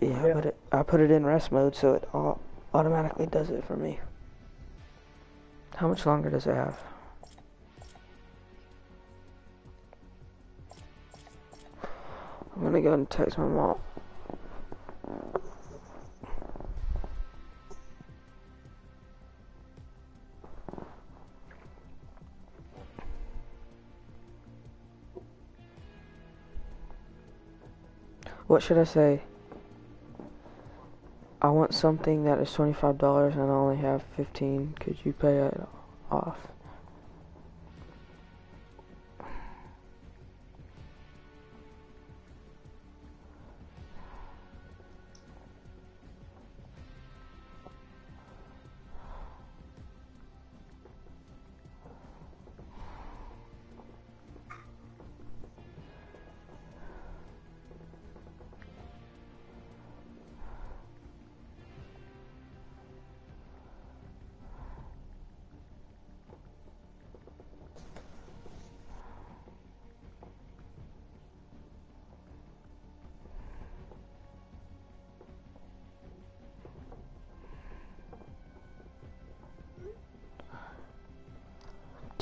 Yeah, Yeah. but it, I put it in rest mode, so it au- automatically does it for me. How much longer does it have? I'm gonna go and text my mom. What should I say? I want something that is $25 and I only have 15. Could you pay it off?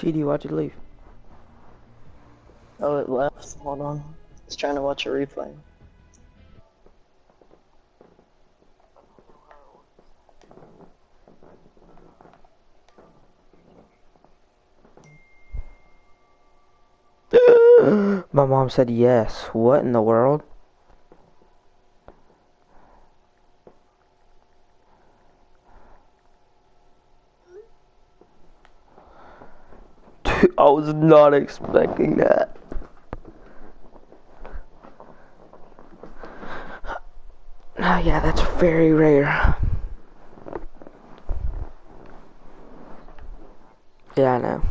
TD, why'd you leave? Oh, it left. Hold on. It's trying to watch a replay. My mom said yes. What in the world? I was not expecting that. Oh yeah, that's very rare. Yeah, I know.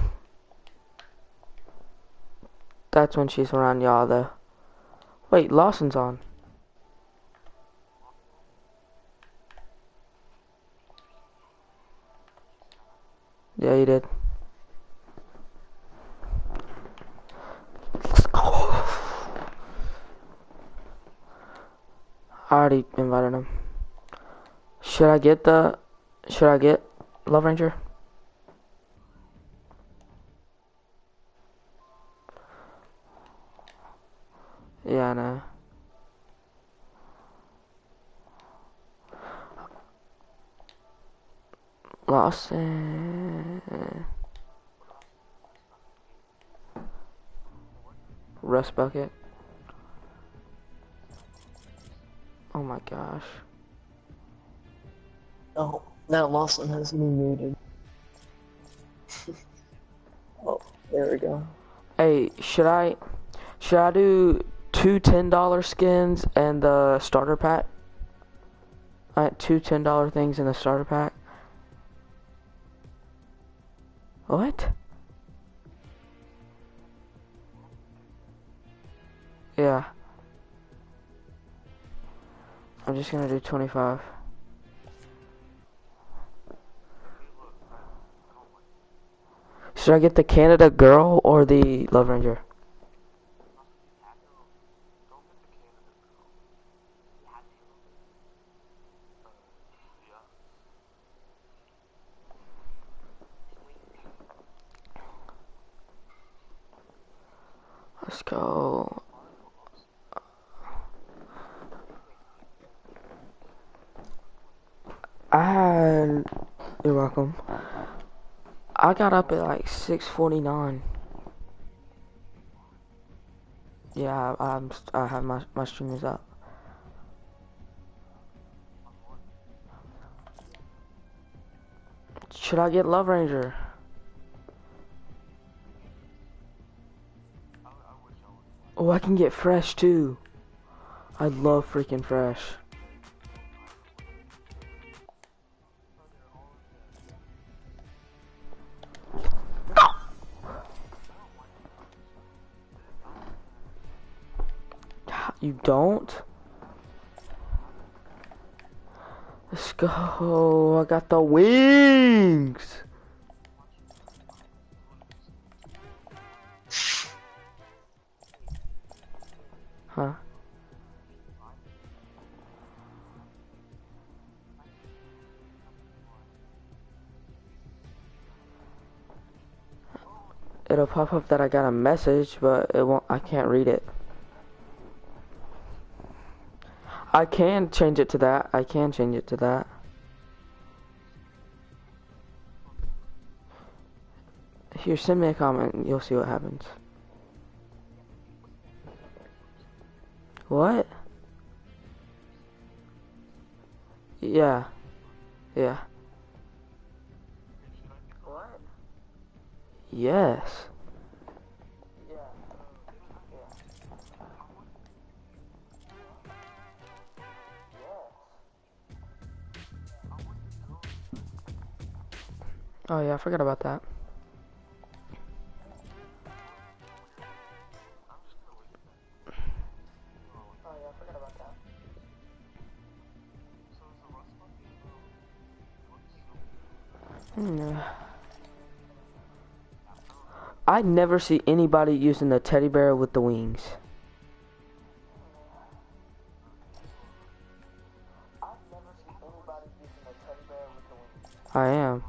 That's when she's around y'all, though. Wait, Lawson's on. Yeah, you did. Let's go. I already invited him. Should I get the... Should I get Love Ranger? Yeah, I know. Lawson. Rust bucket. Oh my gosh. Oh, now Lawson has me muted. oh, there we go. Hey, should I, should I do two ten dollar skins and the starter pack? I had two ten dollar things in the starter pack. What? Yeah. I'm just gonna do 25. Should I get the Canada Girl or the Love Ranger? Let's go. I had. You're welcome. I got up at like 6:49. Yeah, I- I'm. I have my my stream is up. Should I get Love Ranger? Oh, I can get Fresh too. I love freaking Fresh. don't. Let's go. I got the wings. Huh? It'll pop up that I got a message, but it won't. I can't read it. I can change it to that. I can change it to that. Here, send me a comment and you'll see what happens. What? Yeah. Yeah. What? Yes. Oh yeah, I forgot about that. Hmm. I never see anybody using the teddy bear with the wings. I am.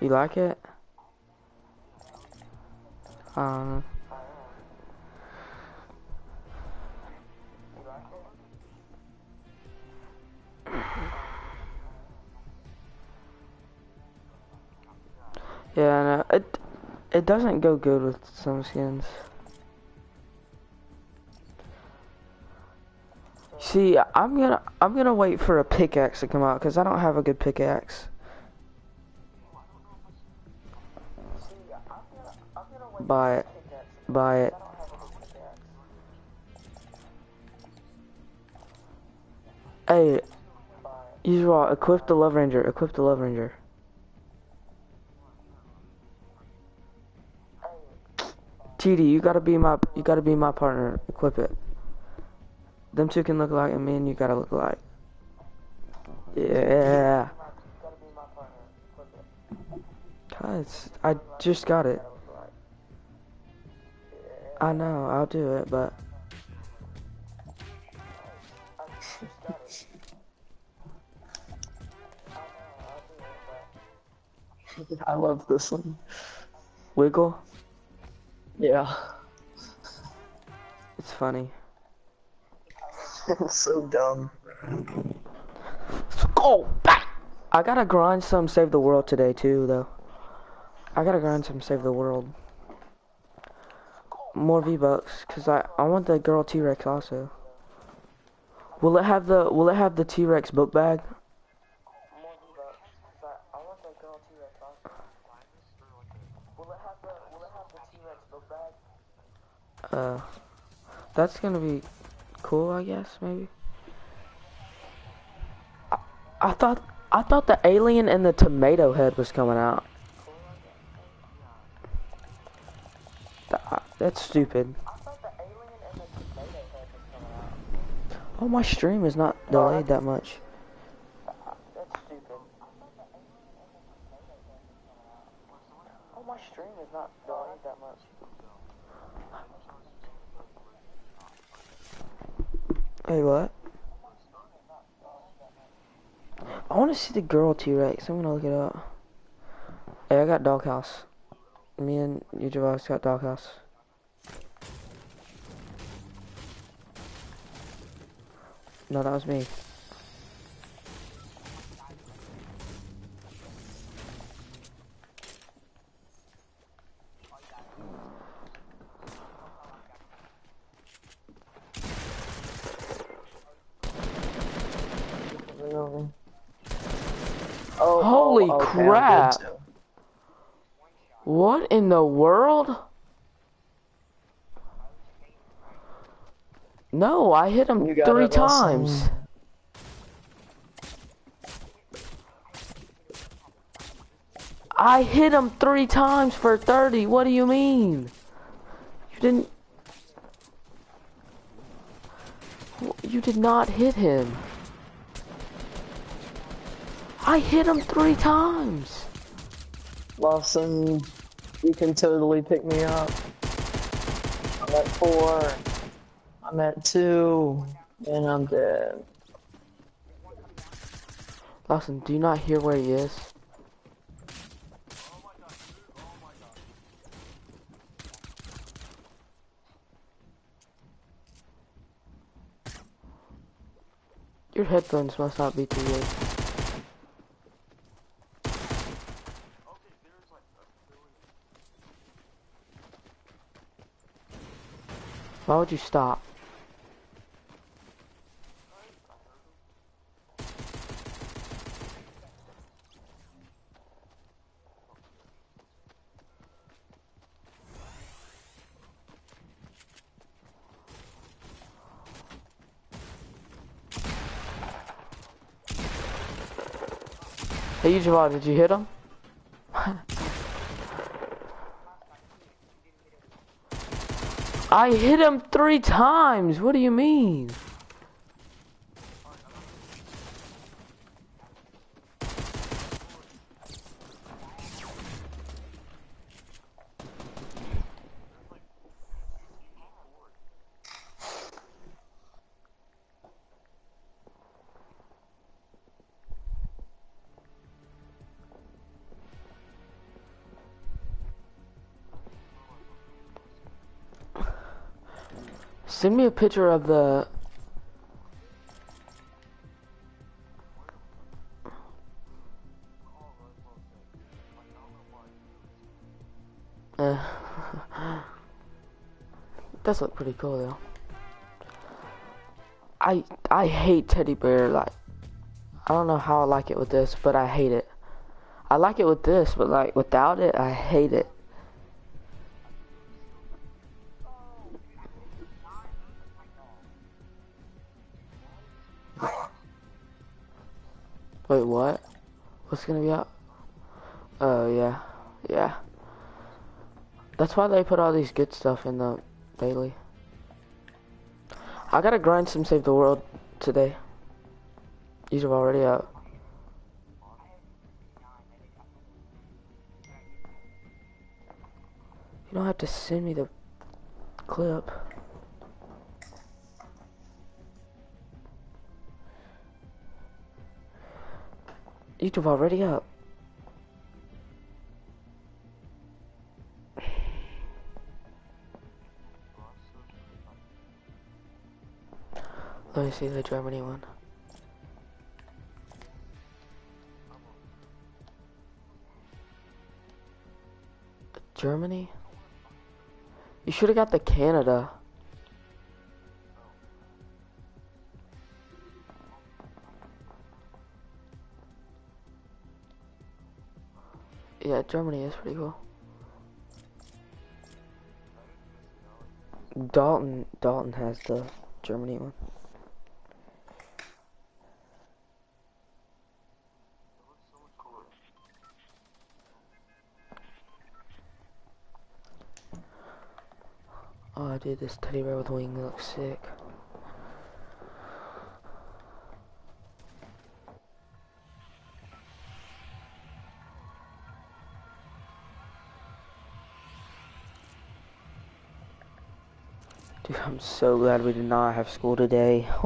You like it? Um. Yeah, no, it it doesn't go good with some skins. See, I'm gonna I'm gonna wait for a pickaxe to come out because I don't have a good pickaxe. Buy it. Buy it. Hey, Usual, equip the Love Ranger. Equip the Love Ranger. TD, you gotta be my you gotta be my partner. Equip it. Them two can look alike, and me and you gotta look alike. Yeah. Guys, I just got it. I know, I'll do it, but I love this one. wiggle. Yeah. It's funny. It's so dumb. Go back. I gotta grind some save the world today too, though. I gotta grind some save the world. More V bucks, cause I I want the girl T Rex also. Will it have the Will it have the T Rex book bag? Uh, that's gonna be cool, I guess, maybe. I, I thought I thought the alien and the tomato head was coming out. That's stupid. Oh, my stream is not delayed that much. Oh, my stream is not delayed that much. Hey, what? I want to see the girl T-Rex. I'm gonna look it up. Hey, I got Doghouse. Me and you Javas got Doghouse. No, that was me. Oh, Holy oh, crap. What in the world? No, I hit him You got three it, times. I hit him three times for 30. What do you mean? You didn't... You did not hit him. I hit him three times. Lawson, you can totally pick me up. I'm at four. I'm at two, and I'm dead. Lawson, do you not hear where he is? Your headphones must not be too good. Why would you stop? Hey, Javon, did you hit him? I hit him three times. What do you mean? Send me a picture of the Uh, does look pretty cool though. I I hate teddy bear like I don't know how I like it with this, but I hate it. I like it with this, but like without it, I hate it. Gonna be out? Oh, yeah. Yeah. That's why they put all these good stuff in the daily. I gotta grind some Save the World today. These are already out. You don't have to send me the clip. YouTube already up. Let me see the Germany one. Germany? You should have got the Canada. Germany is pretty cool. Dalton, Dalton has the Germany one. Oh, dude, this teddy bear with wings looks sick. I'm so glad we did not have school today.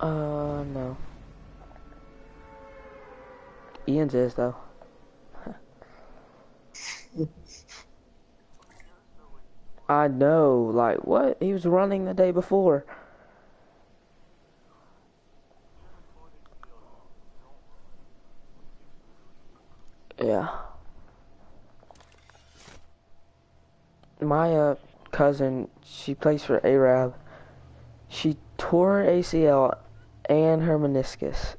uh, no. Ian's is, though. I know, like, what? He was running the day before. Yeah. My uh, cousin, she plays for Arab. She tore her ACL and her meniscus.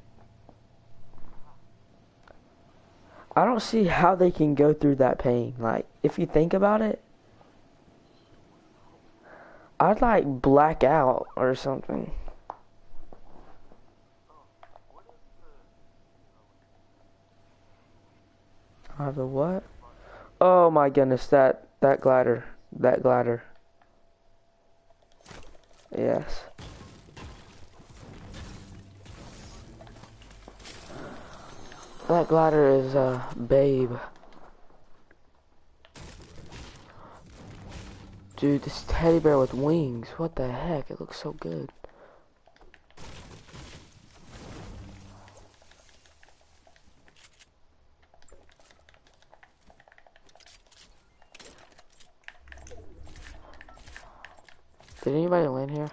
I don't see how they can go through that pain. Like, if you think about it, I'd like black out or something. I have a what? Oh my goodness, that that glider, that glider. Yes. That glider is a uh, babe. Dude, this teddy bear with wings. What the heck? It looks so good. Did anybody land here?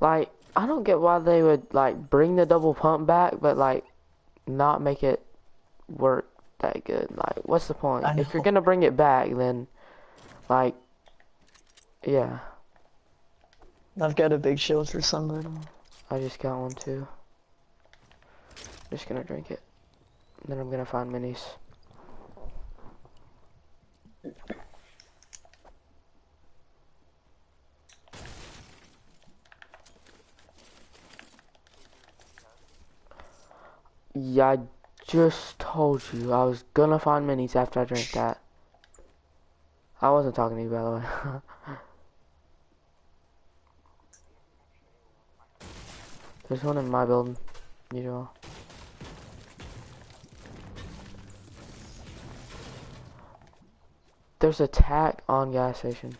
Like, I don't get why they would, like, bring the double pump back, but, like, not make it work that good. Like, what's the point? If you're gonna bring it back, then, like, yeah. I've got a big shield for somebody. I just got one too. Just gonna drink it. Then I'm gonna find minis. Yeah, I just told you I was gonna find minis after I drank that. I wasn't talking to you, by the way. There's one in my building. You know. There's a tac on gas station.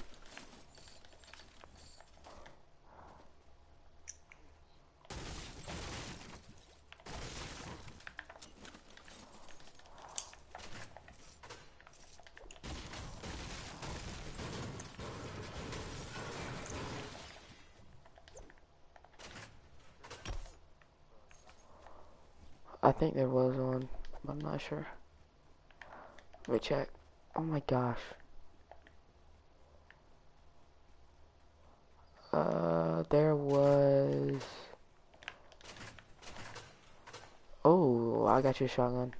I think there was one, but I'm not sure. Let me check. Oh my gosh. Uh, there was. Oh, I got you a shotgun.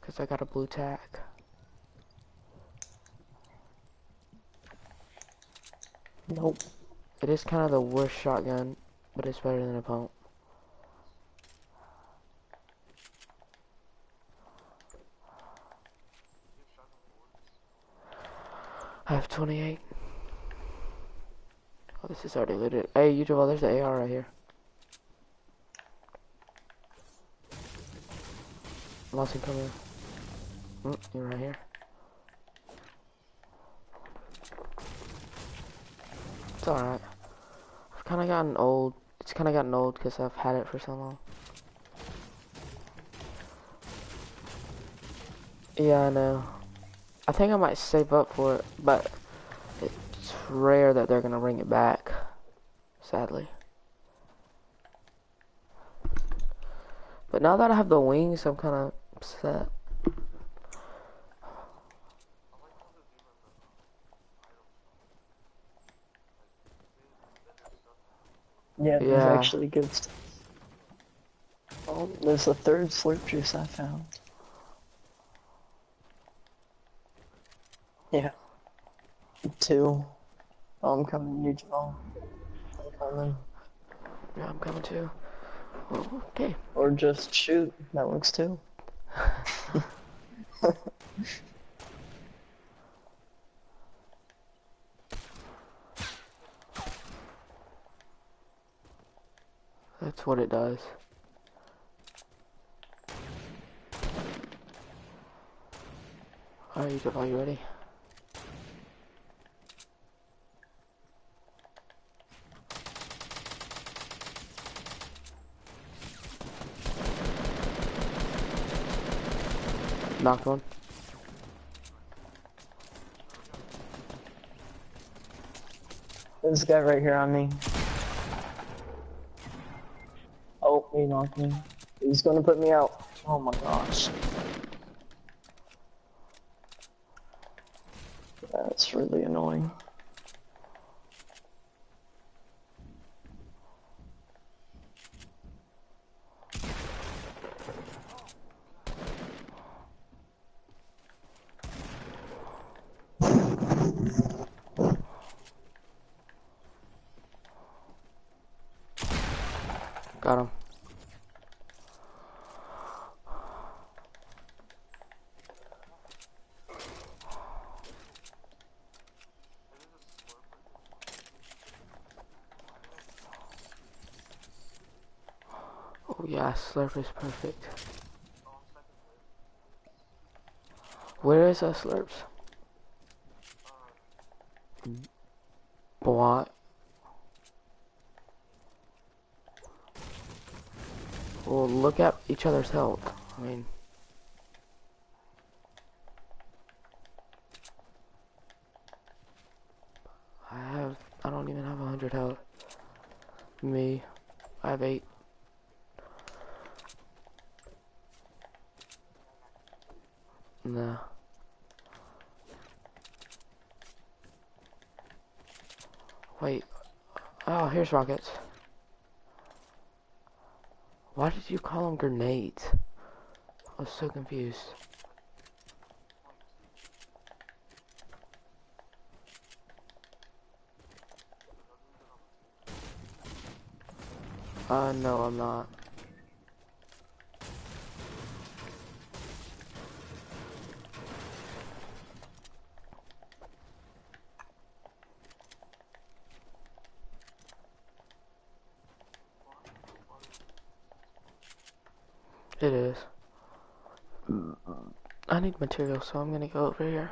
Cause I got a blue tac. Nope. It is kind of the worst shotgun, but it's better than a pump. I have 28. Oh, this is already looted. Hey, YouTube, there's the AR right here. Lawson, come here. Mm, you're right here. It's alright. I've kind of gotten old. It's kind of gotten old because I've had it for so long. Yeah, I know. I think I might save up for it, but it's rare that they're gonna bring it back. Sadly. But now that I have the wings, I'm kind of upset. Yeah, there's Yeah. actually good stuff. Oh, there's a third slurp juice I found. Yeah. Two. Oh, I'm coming, you Jamal. I'm coming. Yeah, I'm coming too. Oh, okay. Or just shoot. That works too. That's what it does. Alright, are you ready? Knocked one. A guy right here on me. Oh, he knocked me. He's gonna put me out. Oh my gosh. That's really annoying. Got him. Oh yeah, slurp is perfect. Where is our slurps? What? Well, look at each other's health. I mean... I have... I don't even have a hundred health. Me. I have eight. No. Wait. Oh, here's rockets. Why did you call them grenades? I was so confused. Uh, no, I'm not. It is. I need material, so I'm gonna go over here.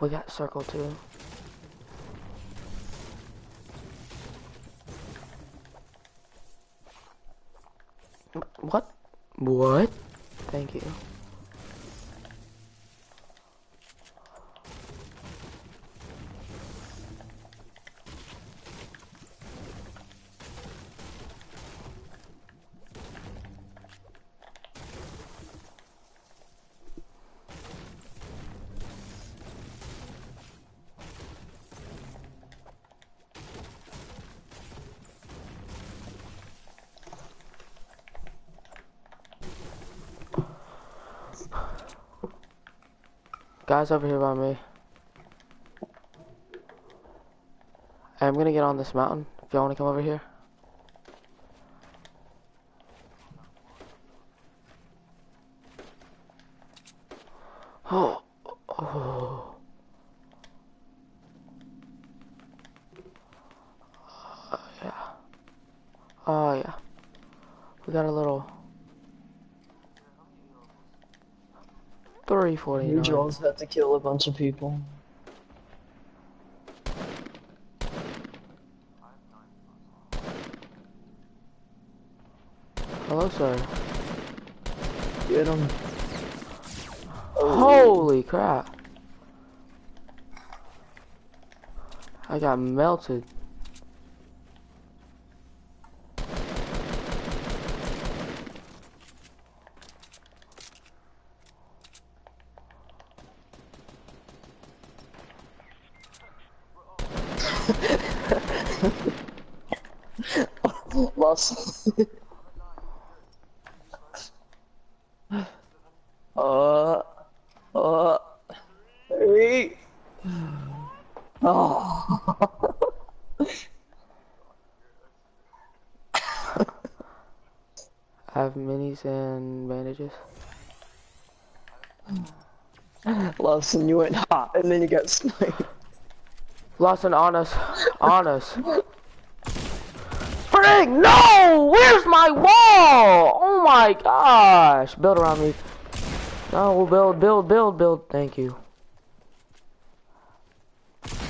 We got circle too. What? What? Thank you. Guys over here by me. I'm gonna get on this mountain. If y'all wanna come over here. Oh. Oh. Uh, yeah. Oh yeah. We got a little three You had to kill a bunch of people. Hello, sir. Get him. Oh. Holy crap. I got melted. Lost. uh, uh, three. Oh. I have minis and bandages. Lawson, you went hot and then you got sniped. Lawson, on us. On us. No! Where's my wall? Oh my gosh. Build around me. No, build, build, build, build. Thank you.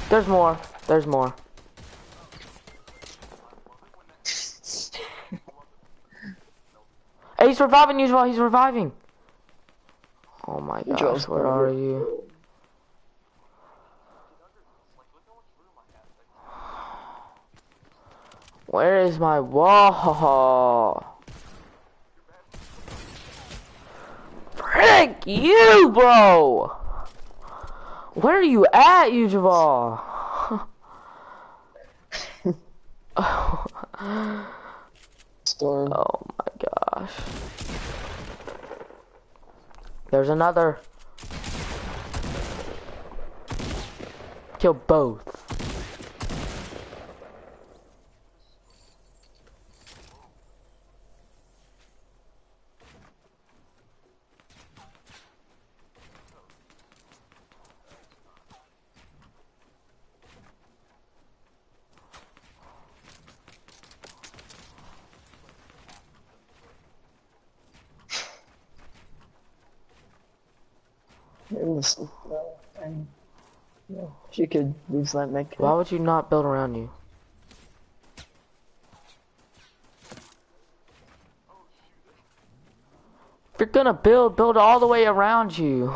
There's more. There's more. Hey, he's reviving you, He's reviving. Oh my gosh, where are you? Where is my wall? Frick you, bro! Where are you at, you Javal? Storm. Oh my gosh. There's another. Kill both. She could use that make. Why would you not build around you? If you're gonna build, build all the way around you.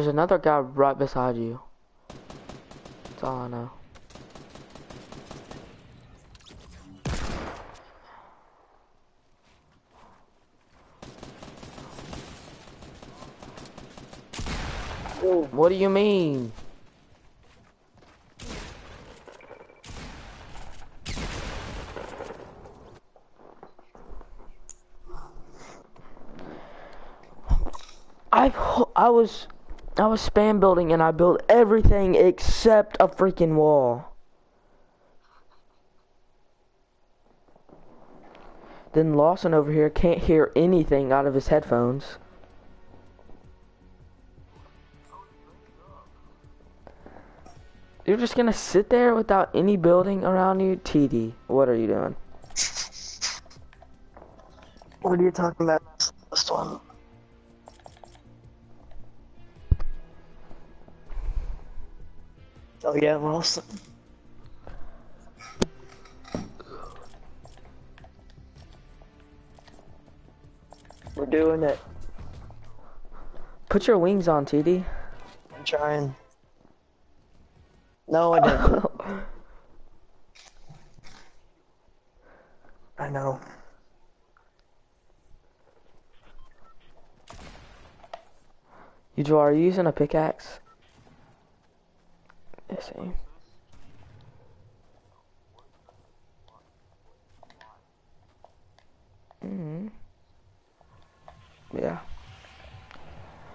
There's another guy right beside you. That's all I know. What do you mean? I I was I was spam building and I built everything except a freaking wall. Then Lawson over here can't hear anything out of his headphones. You're just gonna sit there without any building around you? TD, what are you doing? what are you talking about? This one. Oh yeah, Wilson. We're doing it. Put your wings on, TD. I'm trying. No, I didn't. I know. you Joe, are you using a pickaxe? Yes, same. Mm-hmm. Yeah.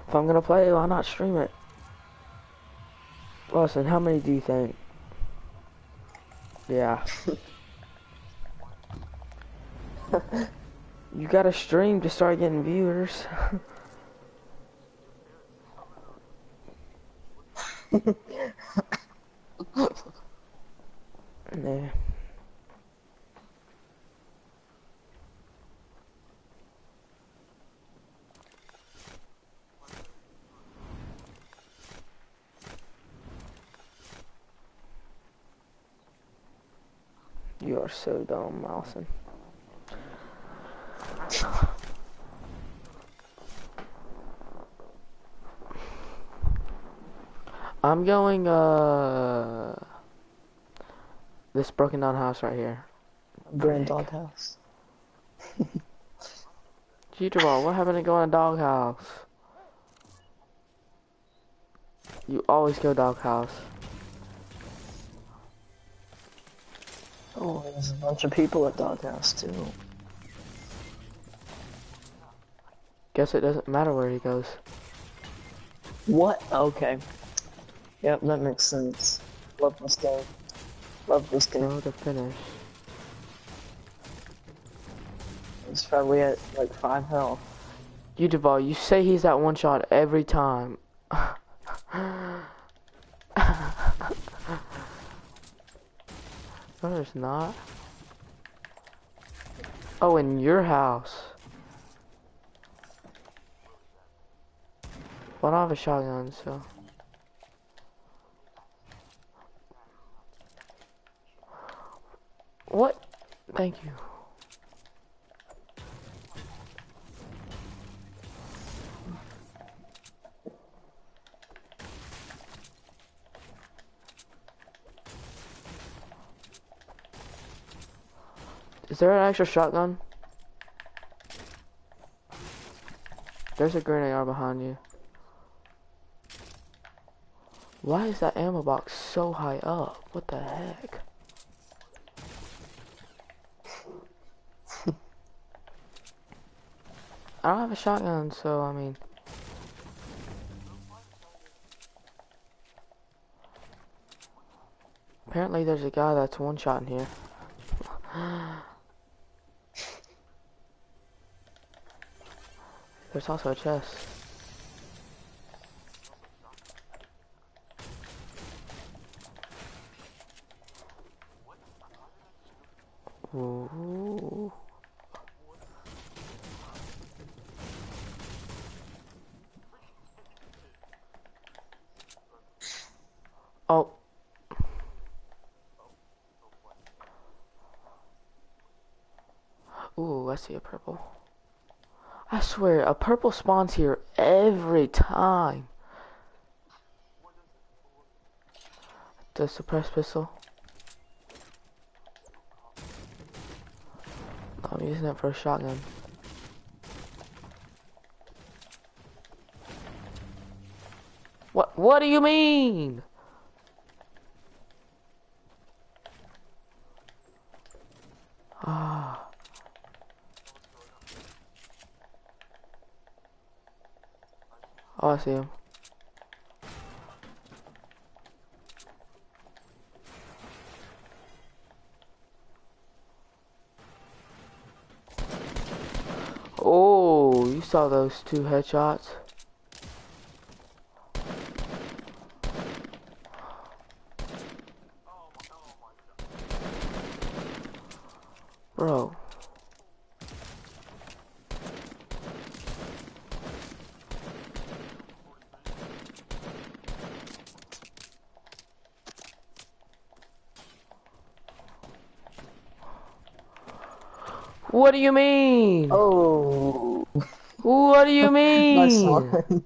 If I'm gonna play, why not stream it? Listen, how many do you think? Yeah. you gotta stream to start getting viewers. You are so dumb, Malson. I'm going, uh, this broken down house right here. Grand Doghouse. Cheaterball, what happened to going to doghouse? You always go doghouse. Oh, there's a bunch of people at Doghouse too. Guess it doesn't matter where he goes. What? Okay. Yep, that makes sense. Love this game. Love this game. Go to finish. He's probably at like five health. Utah, you say he's at one shot every time. no, there's not. Oh, in your house. Well, I don't have a shotgun, so. What? Thank you. Is there an extra shotgun? There's a grenade AR behind you. Why is that ammo box so high up? What the heck? I don't have a shotgun, so I mean. Apparently there's a guy that's one shot in here. there's also a chest. Purple. I swear, a purple spawns here every time. The suppressed pistol. I'm using it for a shotgun. What, what do you mean? I see him. Oh, you saw those two headshots. Bro. What do you mean? Oh, What do you mean?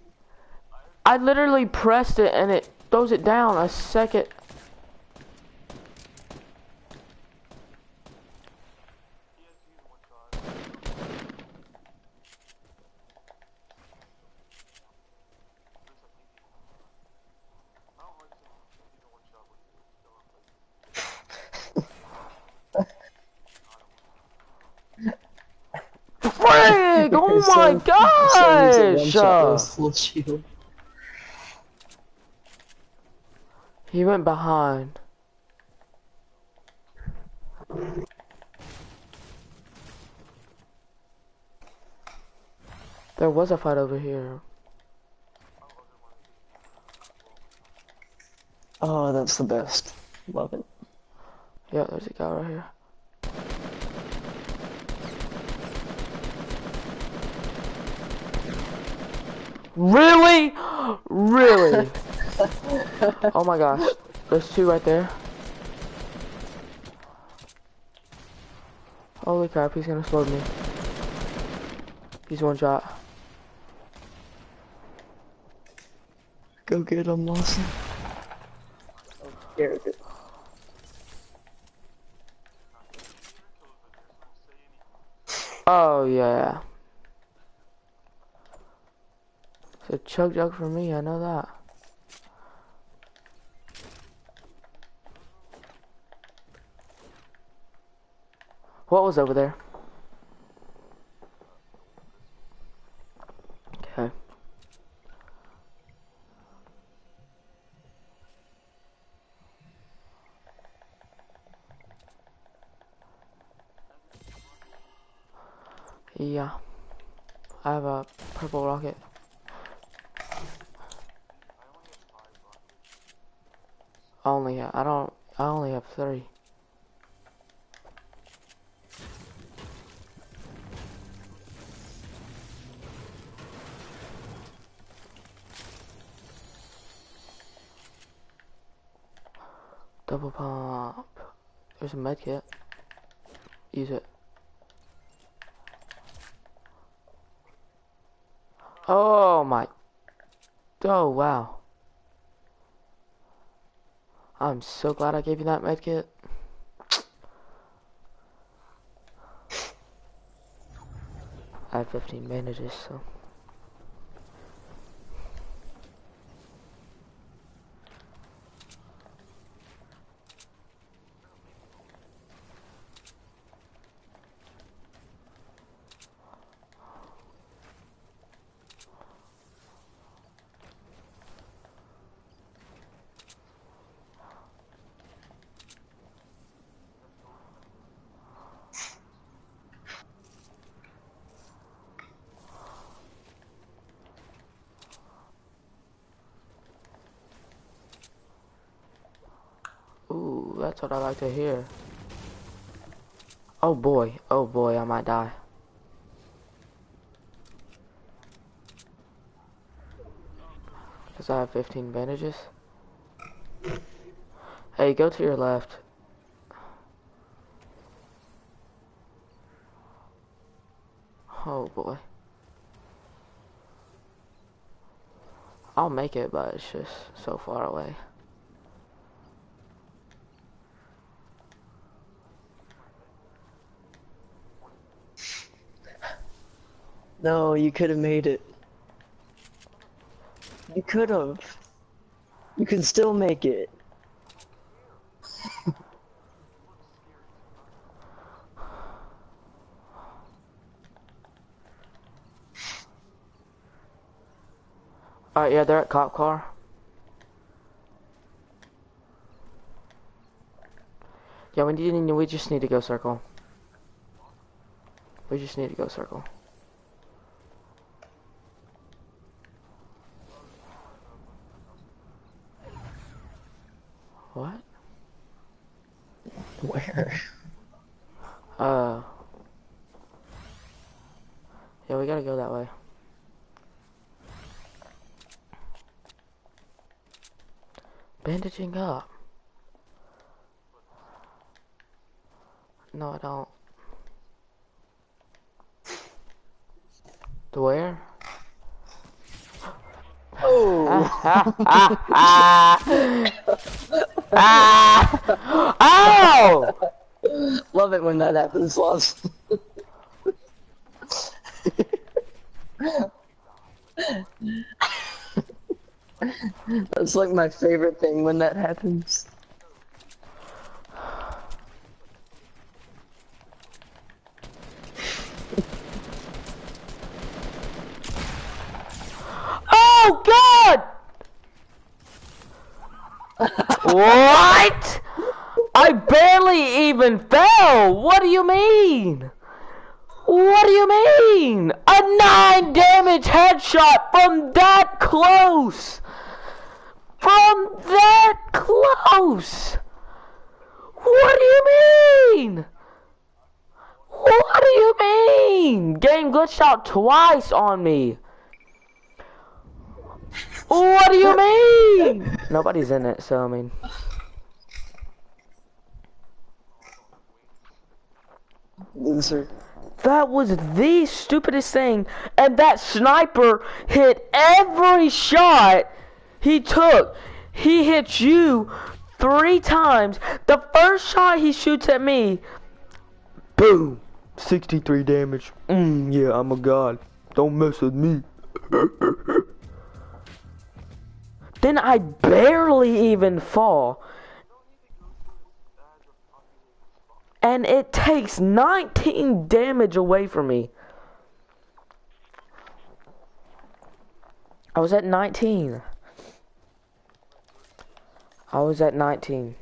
I literally pressed it and it throws it down a second. Frig! Oh So- my so he's a one-shot with full shield. He went behind. There was a fight over here. Oh, that's the best. Love it. Yeah, there's a guy right here. Really? Really? oh my gosh. There's two right there. Holy crap, he's gonna slow me. He's one shot. Go get him, Lawson. Oh, scared it. Oh yeah. A chug jug for me, I know that. What was over there? Okay. Yeah. I have a purple rocket. I only have, I don't, I only have three. Double pump. There's a med kit. Use it. Oh my. Oh wow. I'm so glad I gave you that med kit. I have 15 bandages, so. That's what I like to hear. Oh boy, oh boy, I might die. Because I have 15 bandages. Hey, go to your left. Oh boy. I'll make it, but it's just so far away. No, you could have made it. You could have. You can still make it. Alright, yeah, they're at cop car. Yeah, we need, we just need to go circle. We just need to go circle. What? Uh. Yeah, we gotta go that way. Bandaging up. No, I don't. To where? Oh! ah! Ow! Love it when that happens, Loves. That's like my favorite thing when that happens. Oh God! what? I barely even fell. What do you mean? What do you mean? A nine damage headshot from that close. From that close. What do you mean? What do you mean? Game glitched out twice on me. What do you mean? Nobody's in it, so I mean. Loser. That was the stupidest thing. And that sniper hit every shot he took. He hit you three times. The first shot he shoots at me, boom, 63 damage. Mm, yeah, I'm a god. Don't mess with me. then I barely even fall. And it takes 19 damage away from me. I was at 19. I was at 19.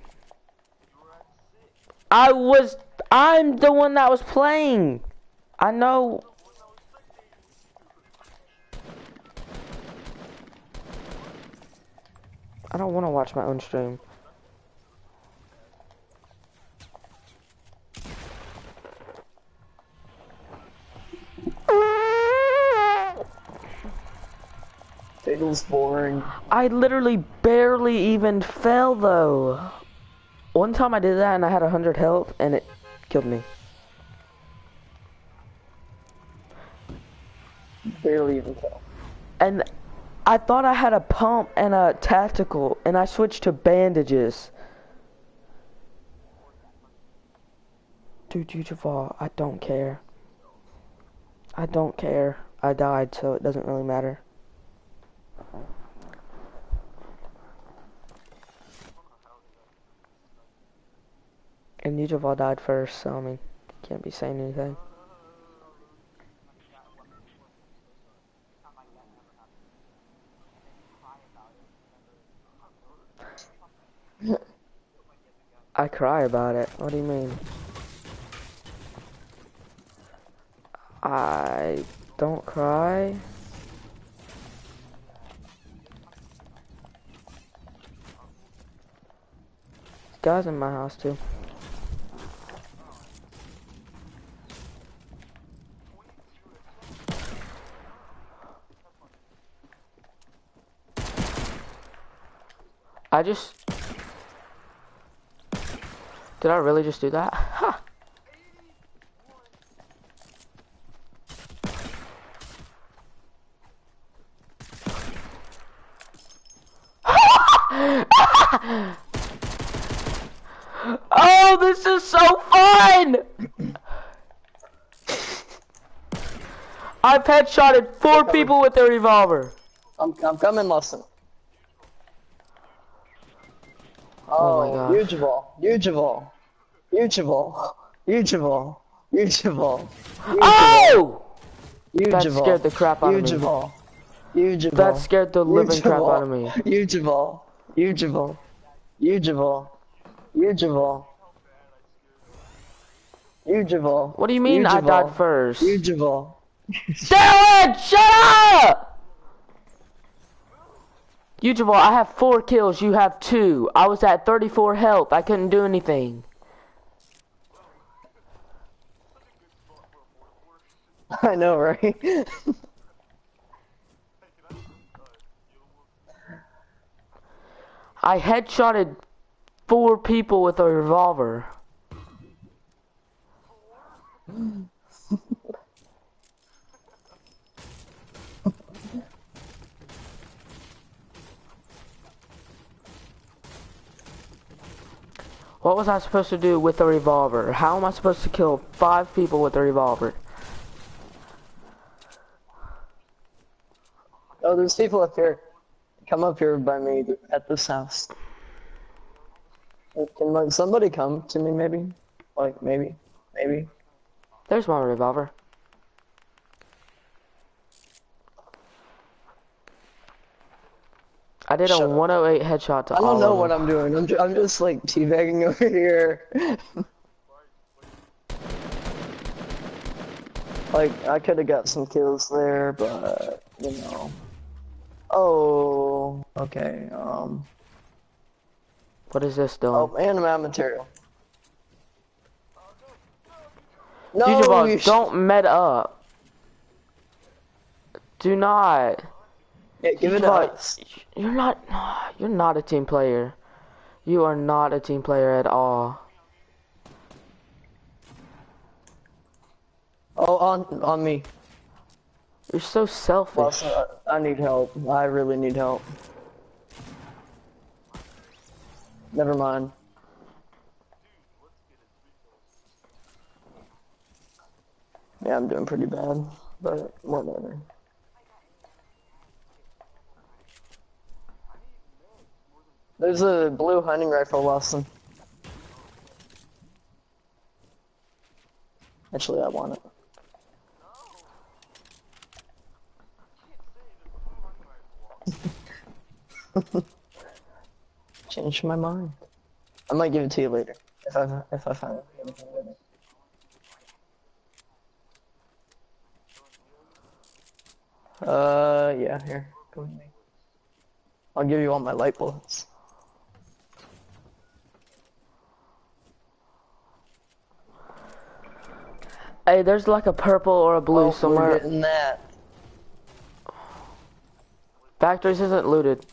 I was, I'm the one that was playing. I know. I don't want to watch my own stream. Fatal's boring. I literally barely even fell though. One time I did that and I had a hundred health and it killed me. Barely even fell. And I thought I had a pump and a tactical and I switched to bandages. Dude, Ujafar, I don't care. I don't care. I died, so it doesn't really matter. And Ujafar died first, so I mean, can't be saying anything. I cry about it. What do you mean? I don't cry. guys in my house too. I just... Did I really just do that? Ha! oh, this is so fun! I've headshotted four people with a revolver. I'm, I'm coming, Lawson. Oh my Oh, gosh. huge ball, huge ball, huge ball, huge ball, huge ball, Oh! That scared the crap out of me. huge. That scared the living Huge crap out of me. Huge ball, huge ball, huge ball, huge ball, huge ball. What do you mean huge I died first? Huge ball. Dylan, shut up! You I have four kills, you have two. I was at 34 health, I couldn't do anything. I know, right? I headshotted four people with a revolver. What was I supposed to do with a revolver? How am I supposed to kill five people with a revolver? oh, there's people up here. Come up here by me at this house. Can like somebody come to me, maybe? Like maybe, maybe. There's my revolver. I did Shut a up. 108 headshot to I don't know what. I'm doing. I'm, ju- I'm just like teabagging over here. like I could have got some kills there, but you know. Oh, okay. Um. What is this doing? Oh, and amount material. No, Digiball, don't med up. Do not. Yeah, give it Digiball. You're not. You're not a team player. You are not a team player at all. Oh, on on me. You're so selfish. I, uh, I need help. I really need help. Never mind. Yeah, I'm doing pretty bad, but whatever. There's a blue hunting rifle, Lawson. Actually, I want it. Changed my mind. I might give it to you later if I if I find it. Uh, yeah, here, go with me. I'll give you all my light bullets. Hey, there's like a purple or a blue Oh, we're getting that. Factories isn't looted.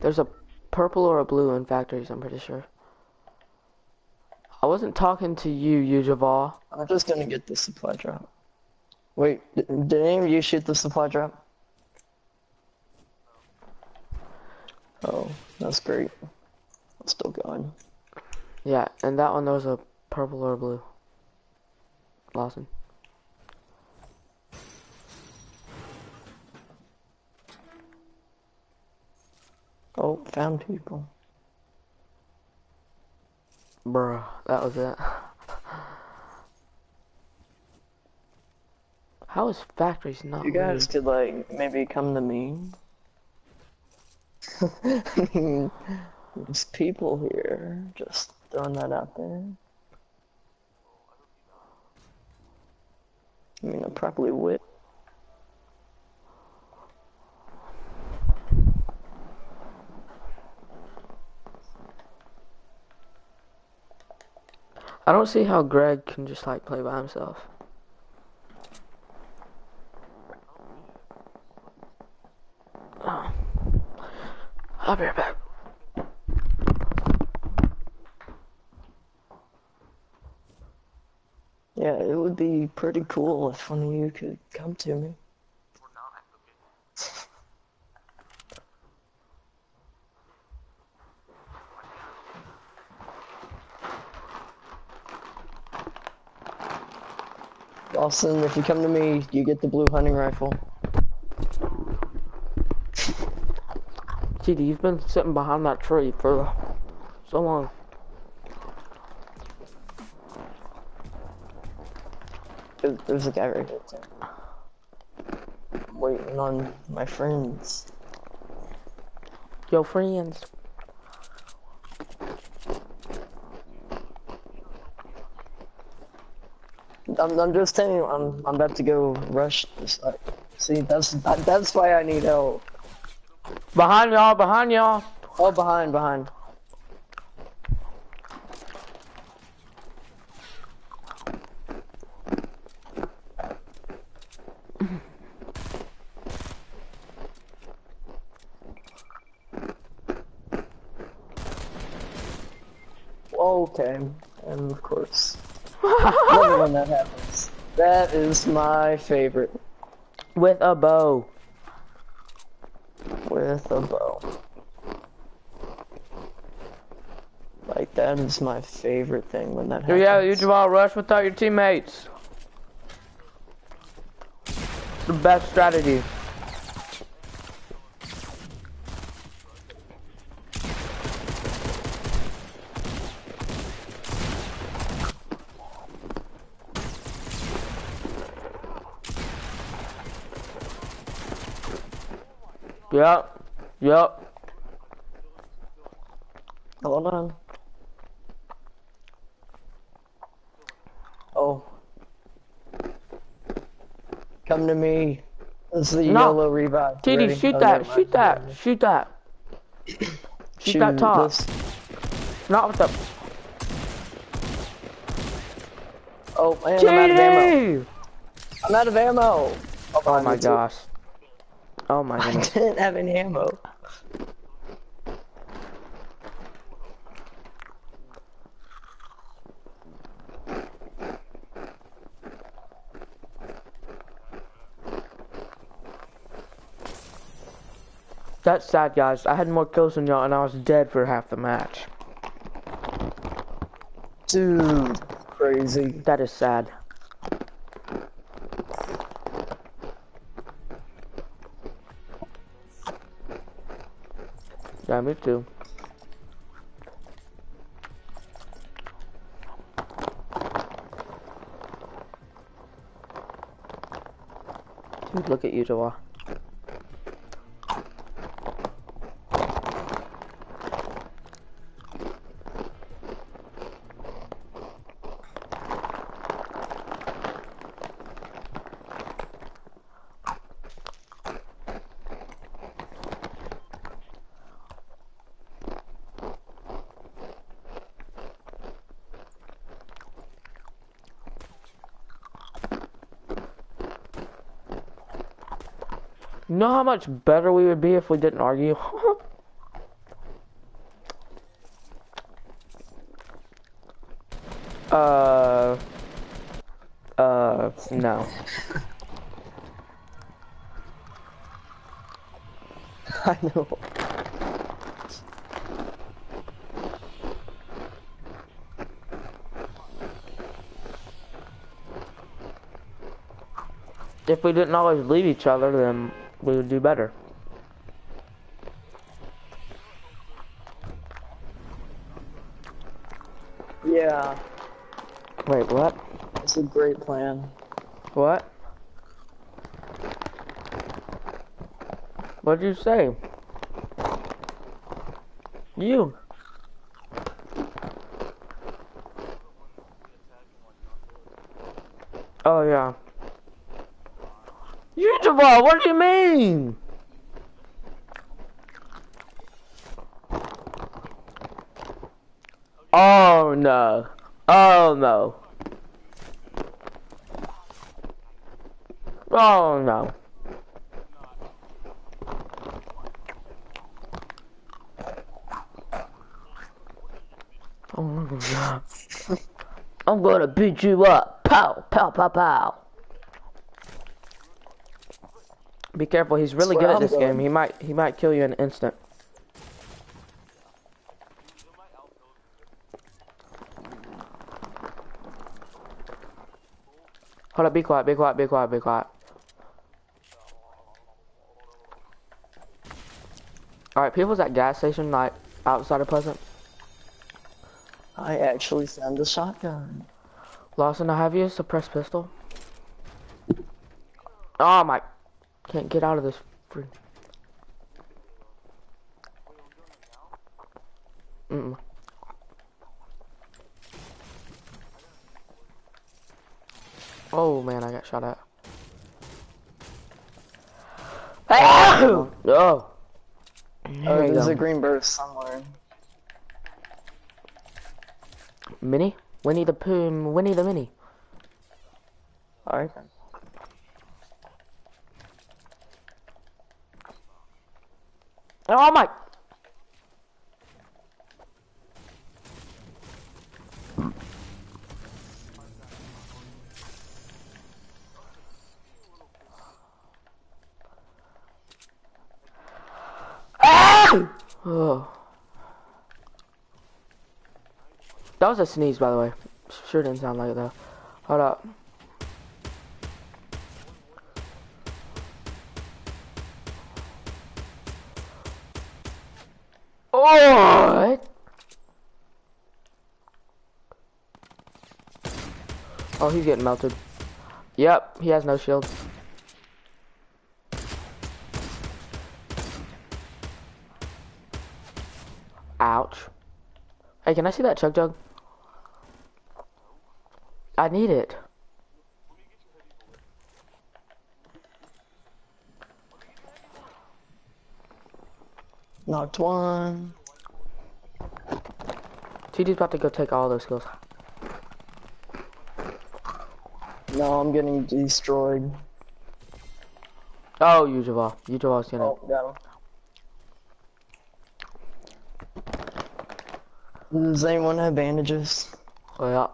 There's a purple or a blue in factories, I'm pretty sure. I wasn't talking to you, you Yujaval. I'm just gonna get the supply drop. Wait, did, did any of you shoot the supply drop? Oh, that's great. I'm still going. Yeah, and that one there was a purple or a blue. Lawson. Oh, found people. Bruh, that was it. How is factories not You guys looted? could like maybe come to me. I mean, there's people here. Just throwing that out there. I mean, I probably would. I don't see how Greg can just like play by himself. Oh. I'll be right back. Yeah, it would be pretty cool if one of you could come to me. Austin, if you come to me, you get the blue hunting rifle. GD, you've been sitting behind that tree for so long. There's a guy right here. Too. I'm waiting on my friends. Yo, friends. I'm, I'm just telling you, I'm, I'm about to go rush this. Like, see, that's that, that's why I need help. Behind y'all, behind y'all. Oh, behind, behind. Okay, and of course, love it when that happens. That is my favorite With a bow. with a bow. Like that is my favorite thing when that happens. yeah, you Jamal rush without your teammates. The best strategy. Yep. Yep. Hold on. Oh. Come to me. This is the No. yellow revive. TD, Ready? shoot Oh, that, never mind. shoot that, shoot that. Shoot that top. this. Not with the Oh man, I'm out of ammo. I'm out of ammo. Oh my gosh. Oh my I didn't have any ammo. That's sad, guys. I had more kills than y'all, and I was dead for half the match. Dude, crazy. That is sad. Yeah, me too. Dude, look at you, Jawa. Know how much better we would be if we didn't argue? uh... Uh, no. I know. If we didn't always leave each other, then we would do better. Yeah, Wait, what? it's a great plan. What? What'd you say? You. Oh yeah. What do you mean? Oh no. Oh no. Oh no. Oh my god. I'm gonna beat you up. Pow, pow, pow, pow. Be careful, he's really good at this game. He might he might kill you in an instant. Hold up, be quiet, be quiet, be quiet, be quiet. Alright, people's at gas station, like outside of Pleasant. I actually found a shotgun. Lawson, I have you a suppressed pistol. Oh my, can't get out of this free. Mm. -mm. Oh man, I got shot at. Oh! Oh, Oh, There you there's go. a green bird somewhere. Minnie? Winnie the Pooh, Winnie the Minnie. Alright Oh my! Ah! Oh. That was a sneeze, by the way. Sure didn't sound like it though. Hold up. Oh! Oh, he's getting melted. Yep, he has no shield. Ouch. Hey, can I see that chug jug? I need it. Knocked one. TD's about to go take all those kills. No, I'm getting destroyed. Oh, Ujaval. Ujaval's gonna. Oh, got him. Does anyone have bandages? Oh, yeah.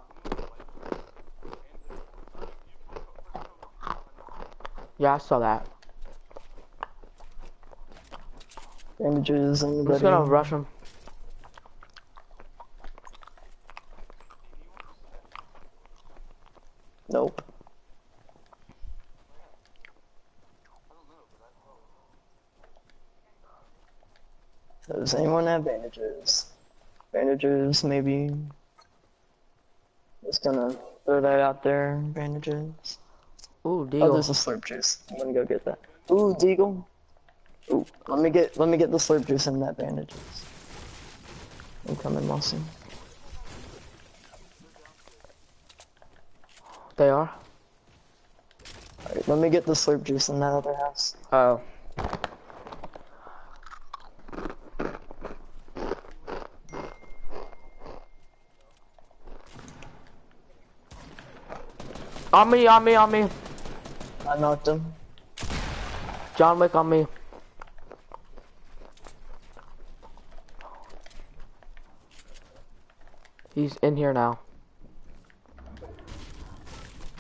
Yeah, I saw that. Bandages, I'm anybody? just gonna rush him. Nope. Does anyone have bandages? Bandages, maybe. Just gonna throw that out there. Bandages. Ooh, Deagle. Oh, there's a slurp juice. I'm gonna go get that. Ooh, Deagle. Ooh, let me get let me get the slurp juice and that bandages. I'm coming, Lawson. They are? Alright, let me get the slurp juice in that other house. Oh. On me, on me, on me. I knocked him. John Wick on me. He's in here now.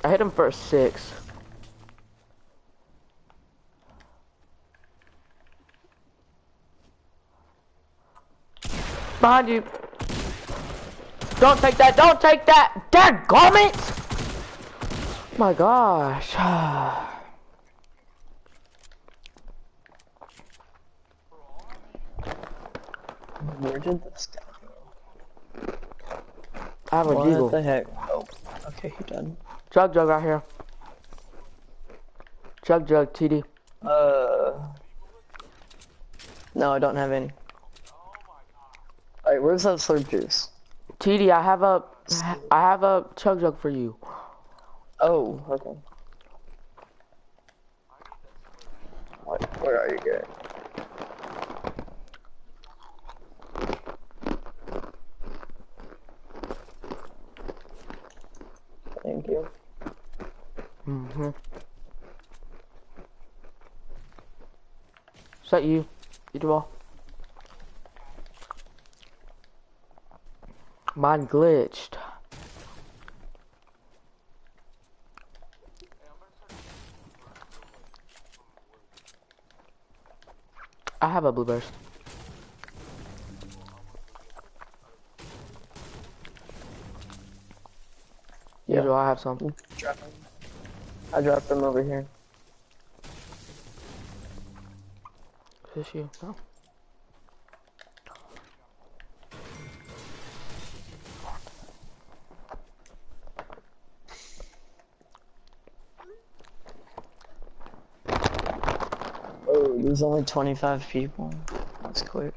I hit him for six. Behind you. Don't take that, don't take that! Dad garment. My gosh. Where did this guy? I have a What deagle. the heck? Oh, okay, he done. Jug jug right here. Jug jug TD. Uh, no, I don't have any. Alright, where's that slurp juice? TD, I have a I have a chug jug for you. Oh, okay. What, where are you Thank you. Mm-hmm. Is that you? You do all. Mine glitched. I have a blue burst. Yeah, Yeah. do I have some? Drop them. I dropped them over here. Is this you? No. Oh, there's only 25 people. That's quick.